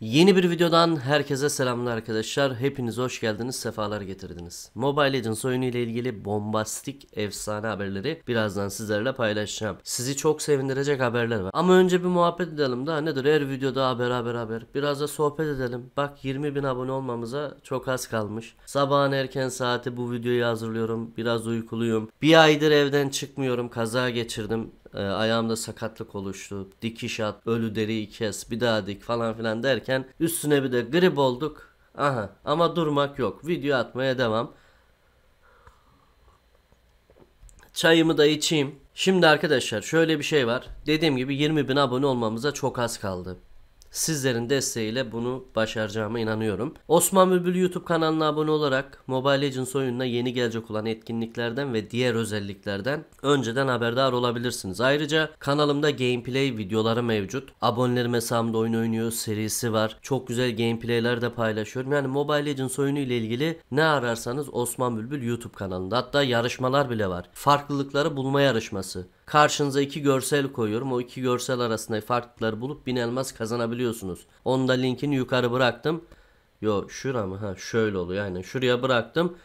Yeni bir videodan herkese selamlar arkadaşlar. Hepiniz hoş geldiniz, sefalar getirdiniz. Mobile Legends oyunu ile ilgili bombastik efsane haberleri birazdan sizlerle paylaşacağım. Sizi çok sevindirecek haberler var. Ama önce bir muhabbet edelim daha nedir her videoda haber haber haber. Biraz da sohbet edelim. Bak 20 bin abone olmamıza çok az kalmış. Sabahın erken saati bu videoyu hazırlıyorum. Biraz uykuluyum. Bir aydır evden çıkmıyorum. Kaza geçirdim. E, ayağımda sakatlık oluştu. Dikiş at, ölü deriyi kes, bir daha dik falan filan derken üstüne bir de grip olduk. Aha ama durmak yok. Video atmaya devam. Çayımı da içeyim. Şimdi arkadaşlar şöyle bir şey var. Dediğim gibi 20 bin abone olmamıza çok az kaldı. Sizlerin desteğiyle bunu başaracağıma inanıyorum. Osman Bülbül YouTube kanalına abone olarak Mobile Legends oyununa yeni gelecek olan etkinliklerden ve diğer özelliklerden önceden haberdar olabilirsiniz. Ayrıca kanalımda gameplay videoları mevcut. Abonelerim hesabımda oyun oynuyor serisi var. Çok güzel gameplayler de paylaşıyorum. Yani Mobile Legends oyunu ile ilgili ne ararsanız Osman Bülbül YouTube kanalında. Hatta yarışmalar bile var. Farklılıkları bulma yarışması. Karşınıza iki görsel koyuyorum. O iki görsel arasında farklılıkları bulup bin elmas kazanabiliyorsunuz. Onu da linkini yukarı bıraktım. Yo şura mı? Ha şöyle oluyor yani. Şuraya bıraktım.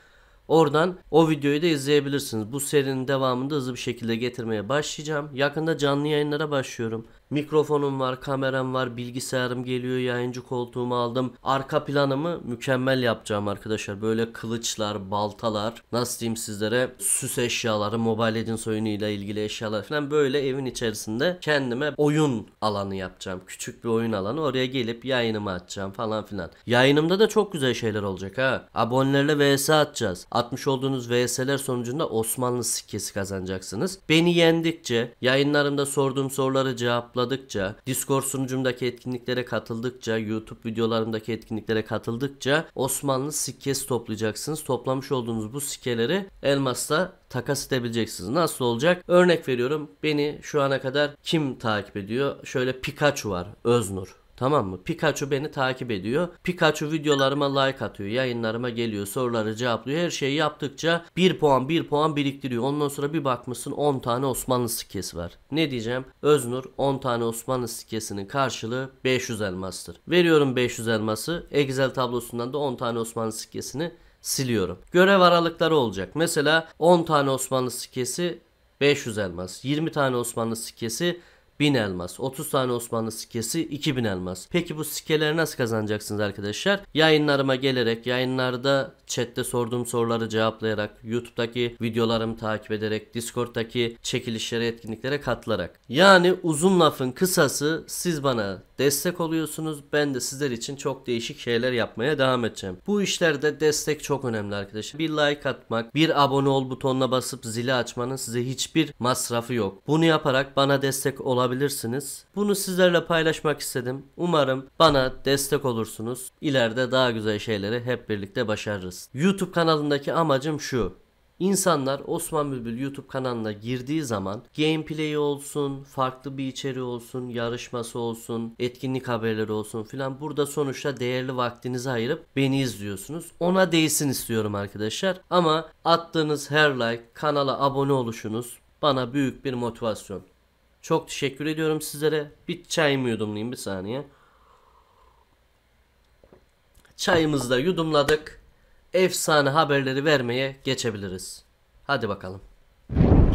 Oradan o videoyu da izleyebilirsiniz. Bu serinin devamında hızlı bir şekilde getirmeye başlayacağım. Yakında canlı yayınlara başlıyorum. Mikrofonum var, kameram var, bilgisayarım geliyor, yayıncı koltuğumu aldım. Arka planımı mükemmel yapacağım arkadaşlar. Böyle kılıçlar, baltalar, nasıl diyeyim sizlere süs eşyaları, Mobile Legends oyunuyla ilgili eşyalar falan böyle evin içerisinde kendime oyun alanı yapacağım. Küçük bir oyun alanı. Oraya gelip yayınımı açacağım falan filan. Yayınımda da çok güzel şeyler olacak ha. Abonelerle vs atacağız. Atmış olduğunuz vs'ler sonucunda Osmanlı sikkesi kazanacaksınız. Beni yendikçe, yayınlarımda sorduğum soruları cevapla tıkladıkça, Discord sunucumdaki etkinliklere katıldıkça, YouTube videolarımdaki etkinliklere katıldıkça Osmanlı sikkesi toplayacaksınız. Toplamış olduğunuz bu sikkeleri elmasla takas edebileceksiniz. Nasıl olacak? Örnek veriyorum. Beni şu ana kadar kim takip ediyor? Şöyle Pikachu var. Öznur. Tamam mı? Pikachu beni takip ediyor. Pikachu videolarıma like atıyor. Yayınlarıma geliyor. Soruları cevaplıyor. Her şeyi yaptıkça 1 puan 1 puan biriktiriyor. Ondan sonra bir bakmışsın 10 tane Osmanlı sikkesi var. Ne diyeceğim? Öznur 10 tane Osmanlı sikkesinin karşılığı 500 elmastır. Veriyorum 500 elması. Excel tablosundan da 10 tane Osmanlı sikkesini siliyorum. Görev aralıkları olacak. Mesela 10 tane Osmanlı sikkesi 500 elmas. 20 tane Osmanlı sikkesi 1000 elmas. 30 tane Osmanlı sikesi 2000 elmas. Peki bu sikeleri nasıl kazanacaksınız arkadaşlar? Yayınlarıma gelerek, yayınlarda chatte sorduğum soruları cevaplayarak, YouTube'daki videolarımı takip ederek, Discord'daki çekilişlere, etkinliklere katılarak. Yani uzun lafın kısası siz bana destek oluyorsunuz. Ben de sizler için çok değişik şeyler yapmaya devam edeceğim. Bu işlerde destek çok önemli arkadaşlar. Bir like atmak, bir abone ol butonuna basıp zili açmanın size hiçbir masrafı yok. Bunu yaparak bana destek olabilirsiniz. Bunu sizlerle paylaşmak istedim. Umarım bana destek olursunuz. İleride daha güzel şeyleri hep birlikte başarırız. YouTube kanalındaki amacım şu. İnsanlar Osman Bülbül YouTube kanalına girdiği zaman gameplay olsun, farklı bir içeriği olsun, yarışması olsun, etkinlik haberleri olsun filan burada sonuçta değerli vaktinizi ayırıp beni izliyorsunuz. Ona değsin istiyorum arkadaşlar. Ama attığınız her like, kanala abone oluşunuz bana büyük bir motivasyon. Çok teşekkür ediyorum sizlere. Bir çayımı yudumlayayım bir saniye. Çayımızı da yudumladık efsane haberleri vermeye geçebiliriz. Hadi bakalım.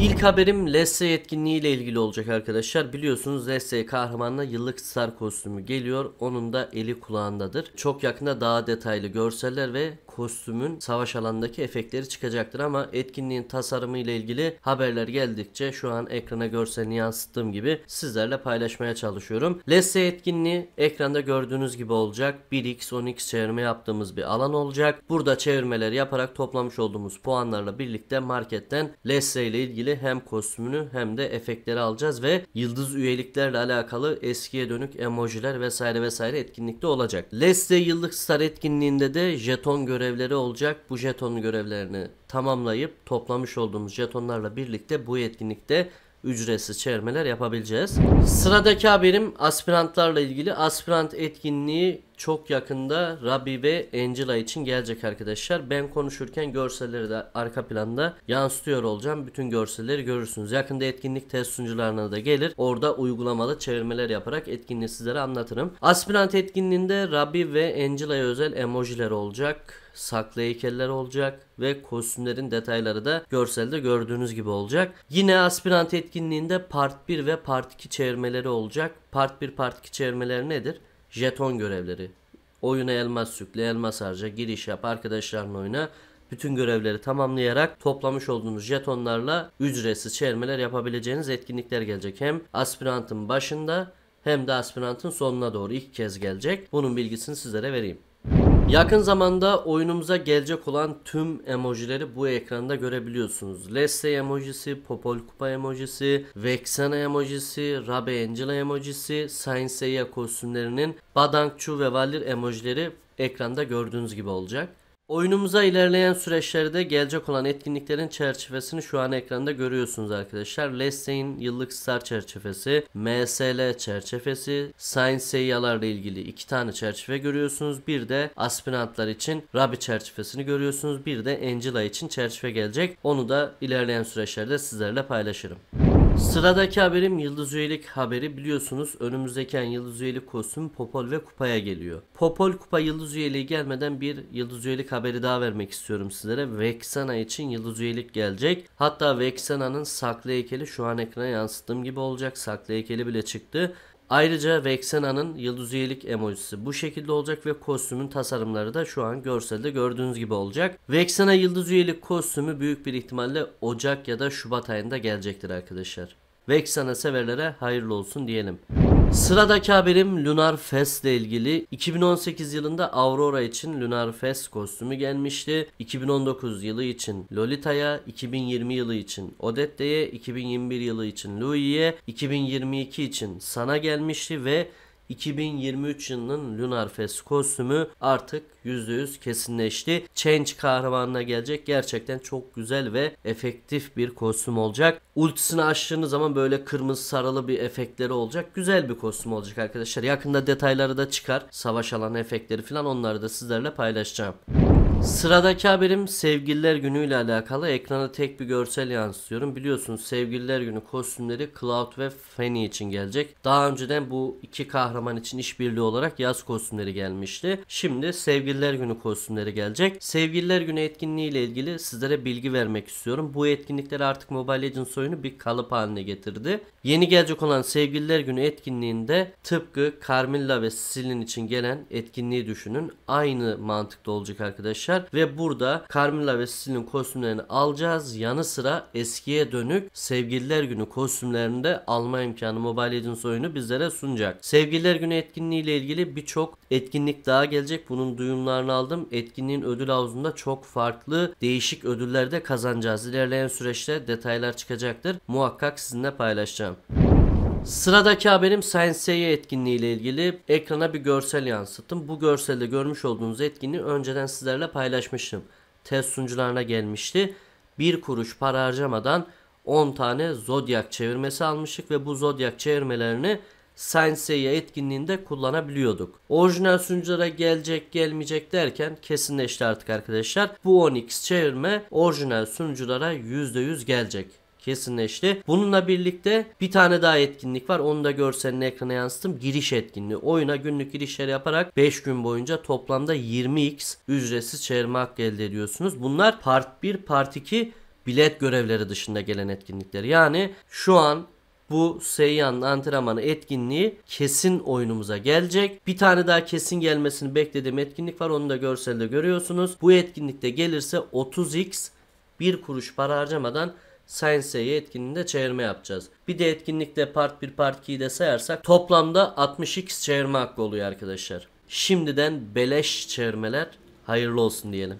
İlk haberim Leslie etkinliği ile ilgili olacak arkadaşlar. Biliyorsunuz Leslie kahramanla yıllık star kostümü geliyor. Onun da eli kulağındadır. Çok yakında daha detaylı görseller ve kostümün savaş alanındaki efektleri çıkacaktır ama etkinliğin tasarımı ile ilgili haberler geldikçe şu an ekrana görselini yansıttığım gibi sizlerle paylaşmaya çalışıyorum. Leslie etkinliği ekranda gördüğünüz gibi olacak. 1x 10x çevirme yaptığımız bir alan olacak. Burada çevirmeler yaparak toplamış olduğumuz puanlarla birlikte marketten Leslie ile ilgili hem kostümünü hem de efektleri alacağız ve yıldız üyeliklerle alakalı eskiye dönük emojiler vesaire vesaire etkinlikte olacak. Leslie yıllık star etkinliğinde de jeton görev görevleri olacak. Bu jeton görevlerini tamamlayıp toplamış olduğumuz jetonlarla birlikte bu etkinlikte ücretsiz çevirmeler yapabileceğiz. Sıradaki haberim aspirantlarla ilgili. Aspirant etkinliği çok yakında Rabbi ve Angela için gelecek arkadaşlar. Ben konuşurken görselleri de arka planda yansıtıyor olacağım. Bütün görselleri görürsünüz. Yakında etkinlik test sunucularına da gelir. Orada uygulamalı çevirmeler yaparak etkinliği sizlere anlatırım. Aspirant etkinliğinde Rabbi ve Angela'ya özel emojiler olacak saklı heykeller olacak ve kostümlerin detayları da görselde gördüğünüz gibi olacak. Yine aspirant etkinliğinde part 1 ve part 2 çevirmeleri olacak. Part 1 part 2 çevirmeleri nedir? Jeton görevleri. Oyuna elmas yükle, elmas harca, giriş yap, arkadaşlarla oyna. Bütün görevleri tamamlayarak toplamış olduğunuz jetonlarla ücretsiz çevirmeler yapabileceğiniz etkinlikler gelecek. Hem aspirantın başında hem de aspirantın sonuna doğru ilk kez gelecek. Bunun bilgisini sizlere vereyim. Yakın zamanda oyunumuza gelecek olan tüm emojileri bu ekranda görebiliyorsunuz. Leslie emojisi, Popol Kupa emojisi, Vexana emojisi, Rabe Angela emojisi, Saint Seiya kostümlerinin Badang Chu ve Valir emojileri ekranda gördüğünüz gibi olacak. Oyunumuza ilerleyen süreçlerde gelecek olan etkinliklerin çerçevesini şu an ekranda görüyorsunuz arkadaşlar. Leslie'in yıllık star çerçevesi, MSL çerçevesi, Science Seyyalarla ilgili iki tane çerçeve görüyorsunuz. Bir de aspirantlar için Rabi çerçevesini görüyorsunuz. Bir de Angela için çerçeve gelecek. Onu da ilerleyen süreçlerde sizlerle paylaşırım. Sıradaki haberim Yıldız Üyelik haberi biliyorsunuz önümüzdeki ay Yıldız Üyelik kostümü Popol ve Kupa'ya geliyor. Popol Kupa Yıldız Üyeliği gelmeden bir Yıldız Üyelik haberi daha vermek istiyorum sizlere. Vexana için Yıldız Üyelik gelecek. Hatta Vexana'nın saklı heykeli şu an ekrana yansıttığım gibi olacak. Saklı heykeli bile çıktı. Ayrıca Vexena'nın yıldız üyelik emojisi bu şekilde olacak ve kostümün tasarımları da şu an görselde gördüğünüz gibi olacak. Vexena yıldız üyelik kostümü büyük bir ihtimalle Ocak ya da Şubat ayında gelecektir arkadaşlar. Vexena severlere hayırlı olsun diyelim. Sıradaki haberim Lunar Fest ile ilgili. 2018 yılında Aurora için Lunar Fest kostümü gelmişti. 2019 yılı için Lolita'ya, 2020 yılı için Odette'ye, 2021 yılı için Louis'ye, 2022 için Sana gelmişti ve 2023 yılının Lunar Fest kostümü artık %100 kesinleşti. Change kahramanına gelecek. Gerçekten çok güzel ve efektif bir kostüm olacak. Ultisini açtığınız zaman böyle kırmızı sarılı bir efektleri olacak. Güzel bir kostüm olacak arkadaşlar. Yakında detayları da çıkar. Savaş alanı efektleri falan onları da sizlerle paylaşacağım. Sıradaki haberim Sevgililer Günü ile alakalı. Ekrana tek bir görsel yansıtıyorum. Biliyorsunuz Sevgililer Günü kostümleri Cloud ve Fanny için gelecek. Daha önceden bu iki kahraman için işbirliği olarak yaz kostümleri gelmişti. Şimdi Sevgililer Günü kostümleri gelecek. Sevgililer Günü etkinliği ile ilgili sizlere bilgi vermek istiyorum. Bu etkinlikleri artık Mobile Legends oyunu bir kalıp haline getirdi. Yeni gelecek olan Sevgililer Günü etkinliğinde tıpkı Carmilla ve Cecil'in için gelen etkinliği düşünün. Aynı mantıkta olacak arkadaşlar. Ve burada Carmilla ve Cecil'in kostümlerini alacağız. Yanı sıra eskiye dönük Sevgililer Günü kostümlerini de alma imkanı Mobile Legends oyunu bizlere sunacak. Sevgililer Günü etkinliği ile ilgili birçok etkinlik daha gelecek. Bunun duyumlarını aldım. Etkinliğin ödül havuzunda çok farklı değişik ödüller de kazanacağız. İlerleyen süreçte detaylar çıkacaktır. Muhakkak sizinle paylaşacağım. Sıradaki haberim Sensei'ye etkinliği ile ilgili ekrana bir görsel yansıttım. Bu görselde görmüş olduğunuz etkinliği önceden sizlerle paylaşmıştım. Test sunucularına gelmişti. Bir kuruş para harcamadan 10 tane Zodiac çevirmesi almıştık ve bu Zodiac çevirmelerini Senseiya etkinliğinde kullanabiliyorduk. Orijinal sunuculara gelecek gelmeyecek derken kesinleşti artık arkadaşlar. Bu 10x çevirme orijinal sunuculara %100 gelecek kesinleşti. Bununla birlikte bir tane daha etkinlik var. Onu da görselini ekrana yansıttım. Giriş etkinliği. Oyuna günlük girişler yaparak 5 gün boyunca toplamda 20x ücretsiz çevirme hakkı elde ediyorsunuz. Bunlar part 1, part 2 bilet görevleri dışında gelen etkinlikler. Yani şu an bu Seyyan antrenmanı etkinliği kesin oyunumuza gelecek. Bir tane daha kesin gelmesini beklediğim etkinlik var. Onu da görselde görüyorsunuz. Bu etkinlikte gelirse 30x bir kuruş para harcamadan Science'ye etkinliğinde çevirme yapacağız. Bir de etkinlikte part 1 part 2'yi de sayarsak toplamda 60x çevirme hakkı oluyor arkadaşlar. Şimdiden beleş çevirmeler hayırlı olsun diyelim.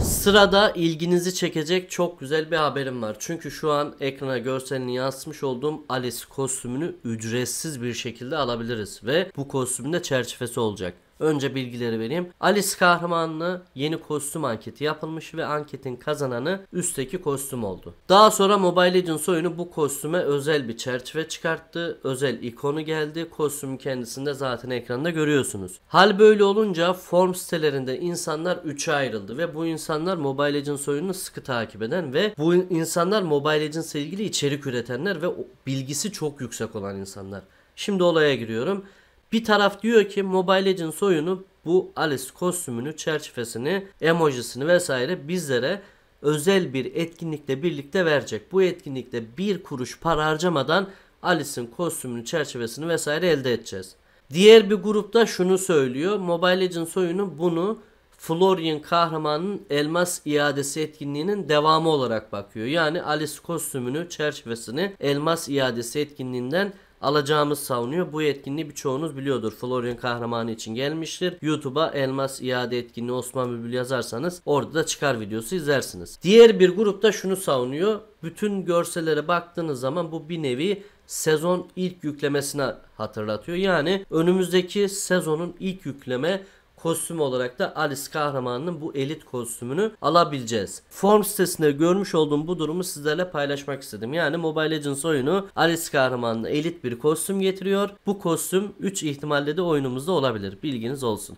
Sırada ilginizi çekecek çok güzel bir haberim var. Çünkü şu an ekrana görselini yansıtmış olduğum Alice kostümünü ücretsiz bir şekilde alabiliriz. Ve bu kostümün de çerçevesi olacak. Önce bilgileri vereyim. Alice kahramanlı yeni kostüm anketi yapılmış ve anketin kazananı üstteki kostüm oldu. Daha sonra Mobile Legends oyunu bu kostüme özel bir çerçeve çıkarttı. Özel ikonu geldi. Kostümün kendisinde zaten ekranda görüyorsunuz. Hal böyle olunca form sitelerinde insanlar 3'e ayrıldı ve bu insanlar Mobile Legends oyununu sıkı takip eden ve bu insanlar Mobile Legends ile ilgili içerik üretenler ve bilgisi çok yüksek olan insanlar. Şimdi olaya giriyorum. Bir taraf diyor ki Mobile Legends oyunu bu Alice kostümünü, çerçevesini, emojisini vesaire bizlere özel bir etkinlikle birlikte verecek. Bu etkinlikte bir kuruş para harcamadan Alice'in kostümünü, çerçevesini vesaire elde edeceğiz. Diğer bir grupta şunu söylüyor. Mobile Legends oyunu bunu Florian kahramanın elmas iadesi etkinliğinin devamı olarak bakıyor. Yani Alice kostümünü, çerçevesini elmas iadesi etkinliğinden alacağımız savunuyor. Bu etkinliği birçoğunuz biliyordur. Florian kahramanı için gelmiştir. YouTube'a elmas iade etkinliği Osman Bülbül yazarsanız orada da çıkar videosu izlersiniz. Diğer bir grupta şunu savunuyor. Bütün görsellere baktığınız zaman bu bir nevi sezon ilk yüklemesine hatırlatıyor. Yani önümüzdeki sezonun ilk yükleme kostüm olarak da Alice kahramanının bu elit kostümünü alabileceğiz. Form sitesinde görmüş olduğum bu durumu sizlerle paylaşmak istedim. Yani Mobile Legends oyunu Alice kahramanına elit bir kostüm getiriyor. Bu kostüm 3 ihtimalle de oyunumuzda olabilir. Bilginiz olsun.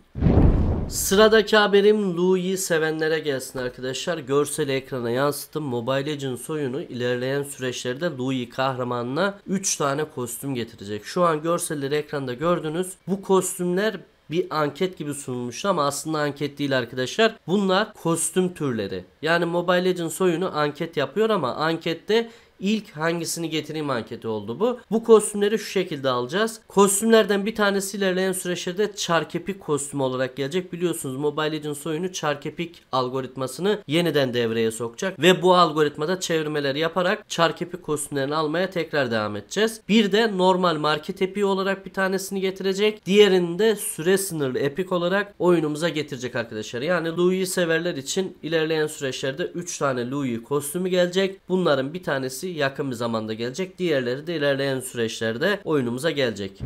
Sıradaki haberim Louis'i sevenlere gelsin arkadaşlar. Görseli ekrana yansıttım. Mobile Legends oyunu ilerleyen süreçlerde Louis kahramanına 3 tane kostüm getirecek. Şu an görselleri ekranda gördünüz. Bu kostümler bir anket gibi sunulmuştu ama aslında anket değil arkadaşlar. Bunlar kostüm türleri. Yani Mobile Legends oyunu anket yapıyor ama ankette İlk hangisini getireyim anketi oldu bu. Bu kostümleri şu şekilde alacağız. Kostümlerden bir tanesi ilerleyen süreçlerde çarkepik kostümü olarak gelecek. Biliyorsunuz Mobile Legends oyunu çarkepik algoritmasını yeniden devreye sokacak. Ve bu algoritmada çevirmeler yaparak çarkepik kostümlerini almaya tekrar devam edeceğiz. Bir de normal market epiği olarak bir tanesini getirecek. Diğerini de süre sınırlı epik olarak oyunumuza getirecek arkadaşlar. Yani Louis'i severler için ilerleyen süreçlerde 3 tane Louis kostümü gelecek. Bunların bir tanesi yakın bir zamanda gelecek. Diğerleri de ilerleyen süreçlerde oyunumuza gelecek.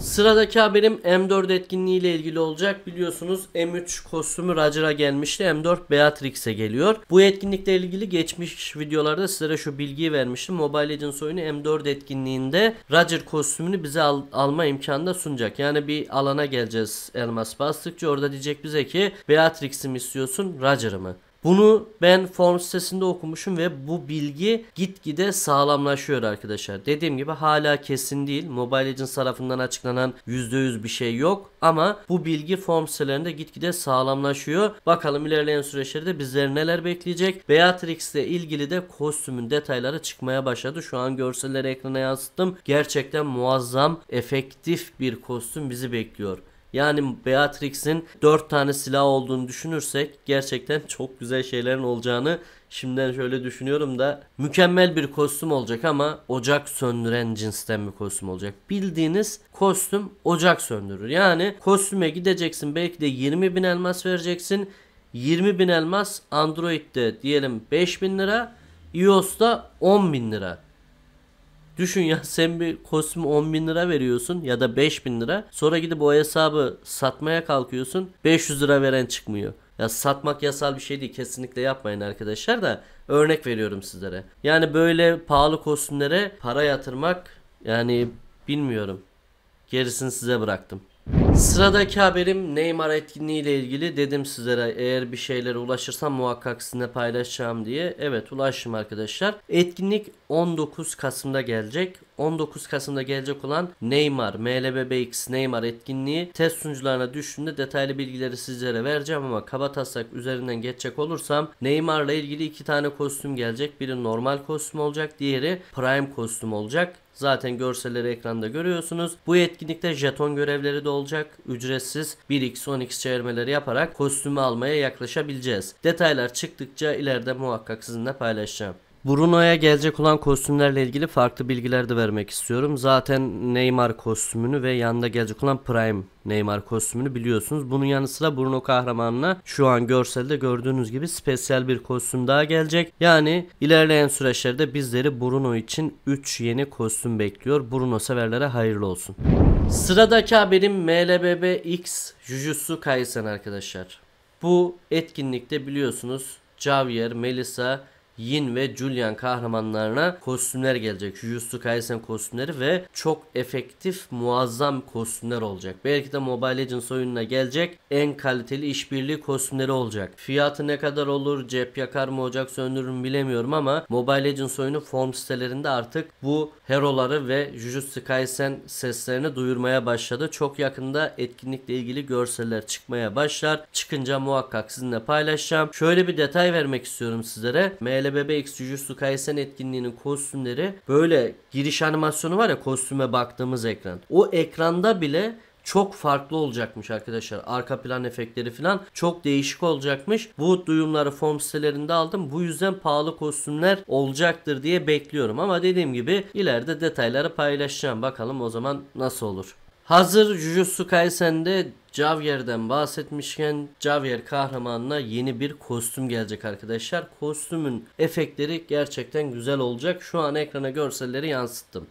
Sıradaki haberim M4 etkinliği ile ilgili olacak. Biliyorsunuz M3 kostümü Roger'a gelmişti. M4 Beatrix'e geliyor. Bu etkinlikle ilgili geçmiş videolarda sizlere şu bilgiyi vermiştim. Mobile Legends oyunu M4 etkinliğinde Roger kostümünü bize al alma imkanı da sunacak. Yani bir alana geleceğiz elmas bastıkça orada diyecek bize ki Beatrix'i mi istiyorsun Roger'ı mı? Bunu ben form sitesinde okumuşum ve bu bilgi gitgide sağlamlaşıyor arkadaşlar. Dediğim gibi hala kesin değil. Mobile Legends tarafından açıklanan %100 bir şey yok. Ama bu bilgi form sitelerinde gitgide sağlamlaşıyor. Bakalım ilerleyen süreçlerde bizleri neler bekleyecek. Beatrix ile ilgili de kostümün detayları çıkmaya başladı. Şu an görselleri ekrana yansıttım. Gerçekten muazzam, efektif bir kostüm bizi bekliyor. Yani Beatrix'in 4 tane silah olduğunu düşünürsek gerçekten çok güzel şeylerin olacağını şimdiden şöyle düşünüyorum da mükemmel bir kostüm olacak ama ocak söndüren cinsten bir kostüm olacak. Bildiğiniz kostüm ocak söndürür. Yani kostüme gideceksin belki de 20 bin elmas vereceksin. 20 bin elmas Android'de diyelim 5 bin lira iOS'ta 10 bin lira. Düşün ya sen bir kostüm 10 bin lira veriyorsun ya da 5 bin lira. Sonra gidip o hesabı satmaya kalkıyorsun. 500 lira veren çıkmıyor. Ya satmak yasal bir şey değil. Kesinlikle yapmayın arkadaşlar da örnek veriyorum sizlere. Yani böyle pahalı kostümlere para yatırmak yani bilmiyorum. Gerisini size bıraktım. Sıradaki haberim Neymar etkinliği ile ilgili dedim sizlere eğer bir şeylere ulaşırsam muhakkak sizinle paylaşacağım diye. Evet ulaştım arkadaşlar. Etkinlik 19 Kasım'da gelecek. 19 Kasım'da gelecek olan Neymar, MLBBX Neymar etkinliği test sunucularına düştüğünde detaylı bilgileri sizlere vereceğim ama kaba taslak üzerinden geçecek olursam Neymar'la ilgili iki tane kostüm gelecek. Biri normal kostüm olacak, diğeri Prime kostüm olacak. Zaten görselleri ekranda görüyorsunuz. Bu etkinlikte jeton görevleri de olacak. Ücretsiz 1x 10x çevirmeleri yaparak kostümü almaya yaklaşabileceğiz. Detaylar çıktıkça ileride muhakkak sizinle paylaşacağım. Bruno'ya gelecek olan kostümlerle ilgili farklı bilgiler de vermek istiyorum. Zaten Neymar kostümünü ve yanında gelecek olan Prime Neymar kostümünü biliyorsunuz. Bunun yanı sıra Bruno kahramanına şu an görselde gördüğünüz gibi spesiyel bir kostüm daha gelecek. Yani ilerleyen süreçlerde bizleri Bruno için 3 yeni kostüm bekliyor. Bruno severlere hayırlı olsun. Sıradaki haberim MLBB X Jujutsu Kaisen arkadaşlar. Bu etkinlikte biliyorsunuz Javier, Melissa, Yin ve Julian kahramanlarına kostümler gelecek. Jujutsu Kaisen kostümleri ve çok efektif muazzam kostümler olacak. Belki de Mobile Legends oyununa gelecek en kaliteli işbirliği kostümleri olacak. Fiyatı ne kadar olur, cep yakar mı, ocak söndürür mü bilemiyorum ama Mobile Legends oyunu form sitelerinde artık bu heroları ve Jujutsu Kaisen seslerini duyurmaya başladı. Çok yakında etkinlikle ilgili görseller çıkmaya başlar. Çıkınca muhakkak sizinle paylaşacağım. Şöyle bir detay vermek istiyorum sizlere. ML TLBB X Jujutsu Kaisen etkinliğinin kostümleri böyle giriş animasyonu var ya kostüme baktığımız ekran. O ekranda bile çok farklı olacakmış arkadaşlar. Arka plan efektleri falan çok değişik olacakmış. Bu duyumları form sitelerinde aldım. Bu yüzden pahalı kostümler olacaktır diye bekliyorum. Ama dediğim gibi ileride detayları paylaşacağım. Bakalım o zaman nasıl olur. Hazır Jujutsu Kaisen'de Javier'den bahsetmişken Javier kahramanına yeni bir kostüm gelecek arkadaşlar. Kostümün efektleri gerçekten güzel olacak. Şu an ekrana görselleri yansıttım.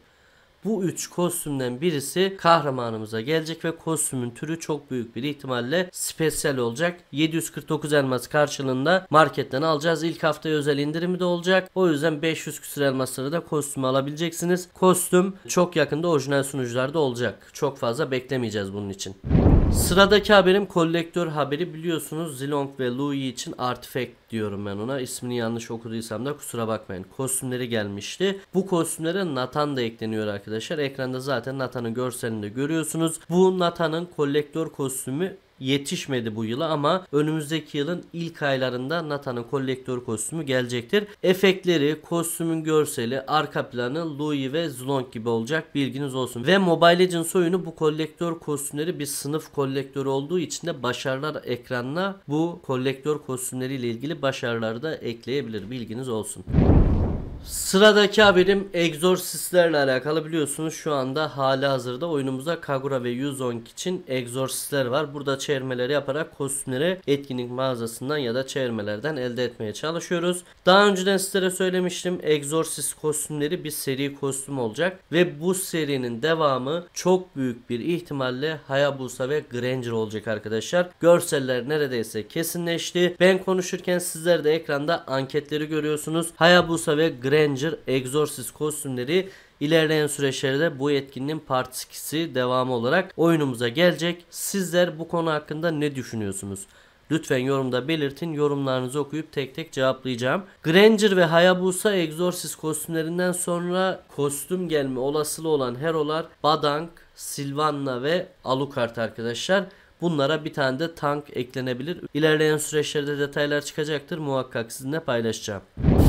Bu üç kostümden birisi kahramanımıza gelecek ve kostümün türü çok büyük bir ihtimalle spesiyel olacak. 749 elmas karşılığında marketten alacağız. İlk hafta özel indirimi de olacak. O yüzden 500 küsur elmasları da kostüm alabileceksiniz. Kostüm çok yakında orijinal sunucularda olacak. Çok fazla beklemeyeceğiz bunun için. Sıradaki haberim kolektör haberi biliyorsunuz Zilong ve Louis için Artifact diyorum ben ona. İsmini yanlış okuduysam da kusura bakmayın. Kostümleri gelmişti. Bu kostümlere Nathan da ekleniyor arkadaşlar. Ekranda zaten Nathan'ın görselini de görüyorsunuz. Bu Nathan'ın kolektör kostümü yetişmedi bu yıla ama önümüzdeki yılın ilk aylarında Nathan'ın kolektör kostümü gelecektir. Efektleri, kostümün görseli, arka planı Louis ve Zlong gibi olacak bilginiz olsun. Ve Mobile Legends oyunu bu kolektör kostümleri bir sınıf kolektörü olduğu için de başarılar ekranına bu kolektör kostümleriyle ilgili başarıları da ekleyebilir bilginiz olsun. Sıradaki haberim Exorcist'lerle alakalı biliyorsunuz şu anda hali hazırda oyunumuzda Kagura ve Yuzong için Exorcist'ler var. Burada çevirmeleri yaparak kostümleri etkinlik mağazasından ya da çevirmelerden elde etmeye çalışıyoruz. Daha önceden sizlere söylemiştim Exorcist kostümleri bir seri kostüm olacak ve bu serinin devamı çok büyük bir ihtimalle Hayabusa ve Granger olacak arkadaşlar. Görseller neredeyse kesinleşti. Ben konuşurken sizler de ekranda anketleri görüyorsunuz. Hayabusa ve Granger Granger, Exorcist kostümleri ilerleyen süreçlerde bu etkinliğin part 2'si devamı olarak oyunumuza gelecek. Sizler bu konu hakkında ne düşünüyorsunuz? Lütfen yorumda belirtin. Yorumlarınızı okuyup tek tek cevaplayacağım. Granger ve Hayabusa Exorcist kostümlerinden sonra kostüm gelme olasılığı olan herolar Badang, Sylvanna ve Alucard arkadaşlar. Bunlara bir tane de tank eklenebilir. İlerleyen süreçlerde detaylar çıkacaktır. Muhakkak sizinle paylaşacağım.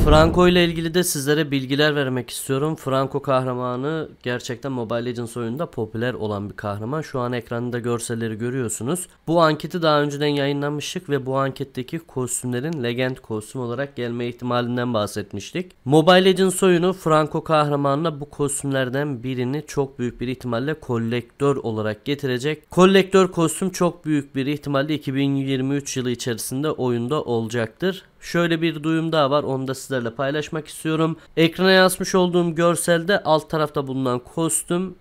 Franco ile ilgili de sizlere bilgiler vermek istiyorum. Franco kahramanı gerçekten Mobile Legends oyununda popüler olan bir kahraman. Şu an ekranda görselleri görüyorsunuz. Bu anketi daha önceden yayınlanmıştık ve bu anketteki kostümlerin Legend kostüm olarak gelme ihtimalinden bahsetmiştik. Mobile Legends oyunu Franco kahramanına bu kostümlerden birini çok büyük bir ihtimalle kolektör olarak getirecek. Kolektör kostüm çok büyük bir ihtimalle 2023 yılı içerisinde oyunda olacaktır. Şöyle bir duyum daha var onu da sizlerle paylaşmak istiyorum. Ekrana yansımış olduğum görselde alt tarafta bulunan kostüm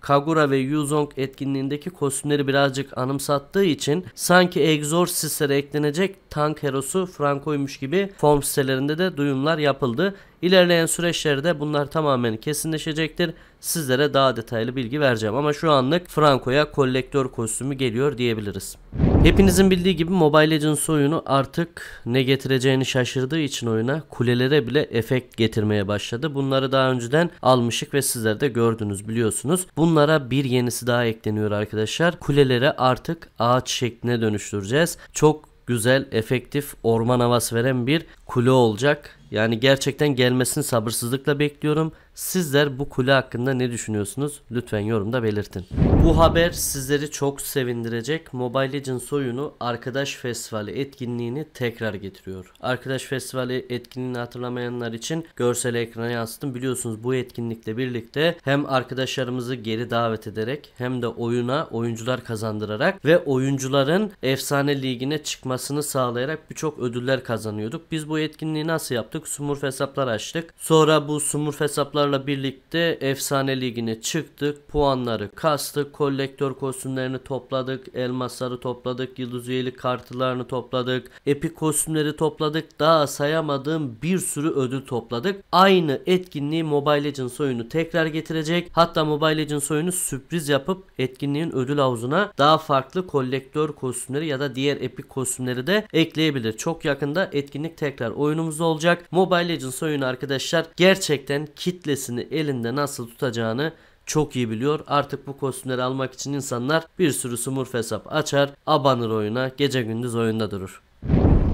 Kagura ve Yuzong etkinliğindeki kostümleri birazcık anımsattığı için sanki Exorcist'lere eklenecek tank herosu Franco'ymuş gibi form sitelerinde de duyumlar yapıldı. İlerleyen süreçlerde bunlar tamamen kesinleşecektir. Sizlere daha detaylı bilgi vereceğim ama şu anlık Franco'ya kolektör kostümü geliyor diyebiliriz. Hepinizin bildiği gibi Mobile Legends oyunu artık ne getireceğini şaşırdığı için oyuna kulelere bile efekt getirmeye başladı. Bunları daha önceden almışık ve sizler de gördünüz biliyorsunuz. Bunlara bir yenisi daha ekleniyor arkadaşlar. Kulelere artık ağaç şekline dönüştüreceğiz. Çok güzel, efektif, orman havası veren bir kule olacak. Yani gerçekten gelmesini sabırsızlıkla bekliyorum. Sizler bu kule hakkında ne düşünüyorsunuz? Lütfen yorumda belirtin. Bu haber sizleri çok sevindirecek. Mobile Legends oyunu Arkadaş Festivali etkinliğini tekrar getiriyor. Arkadaş Festivali etkinliğini hatırlamayanlar için görsel ekrana yansıttım. Biliyorsunuz bu etkinlikle birlikte hem arkadaşlarımızı geri davet ederek hem de oyuna oyuncular kazandırarak ve oyuncuların efsane ligine çıkmasını sağlayarak birçok ödüller kazanıyorduk. Biz bu etkinliği nasıl yaptık? Smurf hesaplar açtık. Sonra bu Smurf hesaplarla birlikte efsane ligine çıktık. Puanları kastık. Kolektör kostümlerini topladık. Elmasları topladık. Yıldız üyelik kartlarını topladık. Epik kostümleri topladık. Daha sayamadığım bir sürü ödül topladık. Aynı etkinliği Mobile Legends oyunu tekrar getirecek. Hatta Mobile Legends oyunu sürpriz yapıp etkinliğin ödül havuzuna daha farklı kolektör kostümleri ya da diğer epik kostümleri de ekleyebilir. Çok yakında etkinlik tekrar oyunumuzda olacak. Mobile Legends oyunu arkadaşlar gerçekten kitlesini elinde nasıl tutacağını çok iyi biliyor. Artık bu kostümleri almak için insanlar bir sürü smurf hesap açar, abanır oyuna, gece gündüz oyunda durur.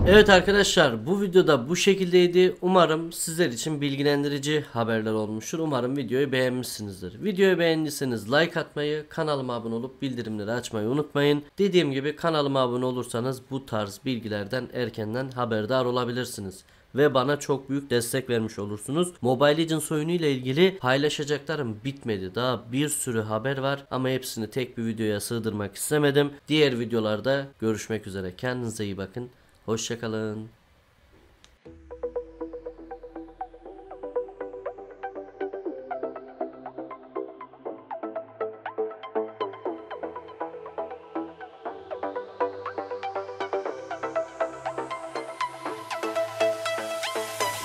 Evet arkadaşlar bu videoda bu şekildeydi. Umarım sizler için bilgilendirici haberler olmuştur. Umarım videoyu beğenmişsinizdir. Videoyu beğendiyseniz like atmayı, kanalıma abone olup bildirimleri açmayı unutmayın. Dediğim gibi kanalıma abone olursanız bu tarz bilgilerden erkenden haberdar olabilirsiniz ve bana çok büyük destek vermiş olursunuz. Mobile Legends oyunu ile ilgili paylaşacaklarım bitmedi. Daha bir sürü haber var ama hepsini tek bir videoya sığdırmak istemedim. Diğer videolarda görüşmek üzere. Kendinize iyi bakın. Hoşçakalın.